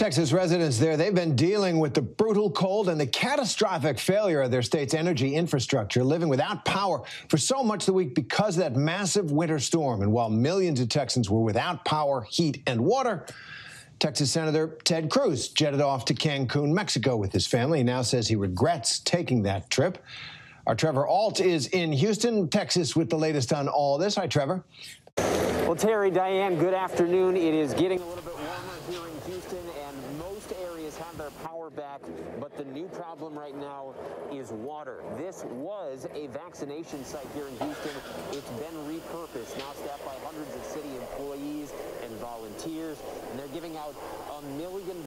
Texas residents there, they've been dealing with the brutal cold and the catastrophic failure of their state's energy infrastructure, living without power for so much of the week because of that massive winter storm. And while millions of Texans were without power, heat, and water, Texas Senator Ted Cruz jetted off to Cancun, Mexico with his family. He now says he regrets taking that trip. Our Trevor Ault is in Houston, Texas, with the latest on all this. Hi, Trevor. Well, Terry, Diane, good afternoon. It is getting a little bit warmer here in Houston, and most areas have their power back, but the new problem right now is water. This was a vaccination site here in Houston. It's been repurposed, now staffed by hundreds of city employees and volunteers, and they're giving out a million